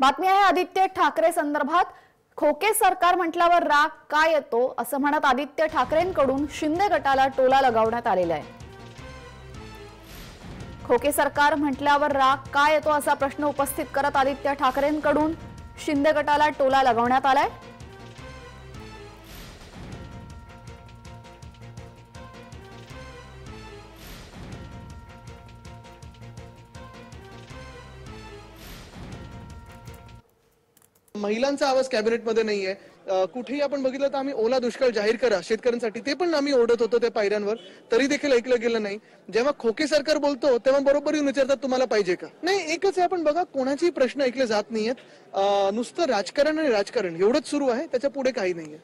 बातमी आहे आदित्य ठाकरे संदर्भात. खोके सरकार म्हटल्यावर राग का येतो? असं म्हणत आदित्य ठाकरेंकडून शिंदे गटाला टोला लगावण्यात आलेला आहे. खोके सरकार म्हटल्यावर राग का येतो असा प्रश्न उपस्थित करत आदित्य ठाकरेंकडून शिंदे गटाला टोला लगावण्यात आलाय. महिलांचा आवाज कॅबिनेटमध्ये नाहीये. कुठेही आपण बघितलं तर आम्ही ओला दुष्काळ जाहीर करा शेतकऱ्यांसाठी. ते पण आम्ही ओढत होतो त्या पायऱ्यांवर. तरी देखील ऐकलं गेलं नाही. जेव्हा खोके सरकार बोलतो तेव्हा बरोबर येऊन विचारतात तुम्हाला पाहिजे का? नाही एकच आहे. आपण बघा कोणाचेही प्रश्न ऐकले जात नाहीयेत. नुसतं राजकारण आणि राजकारण एवढंच सुरू आहे. त्याच्या पुढे काही नाहीये.